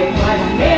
Take my name.